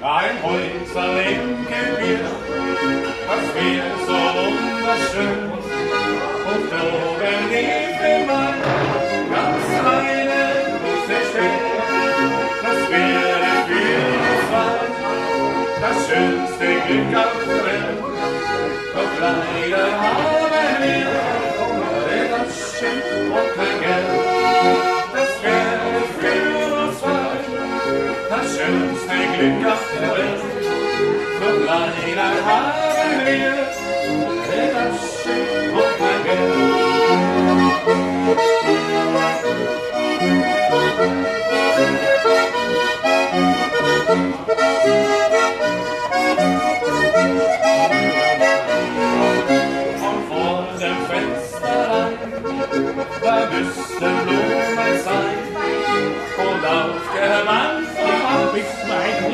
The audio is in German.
Ein Häuser im Gebirge, das wär so wunderschön. Und oben neben mein ganz kleine große stehen. Das wäre für uns zwei das schönste Glück auf der Welt. Doch leider schönste Glück auf der Welt. Doch leider haben wir das Schiff und kein Geld. Und vor dem Fensterlein, da müssten